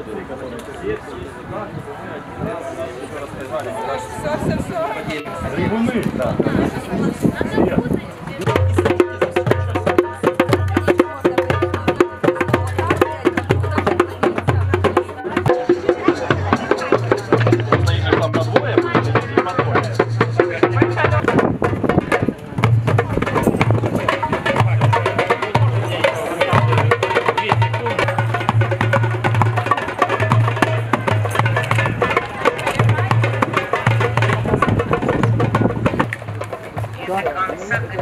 Все, все, все. นั่นเ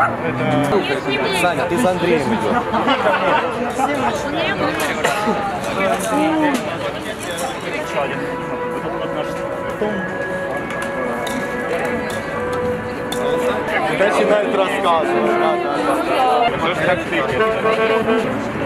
Dabei Саня, ты с Андреем идешь. Начинает рассказывать. Да, да, да.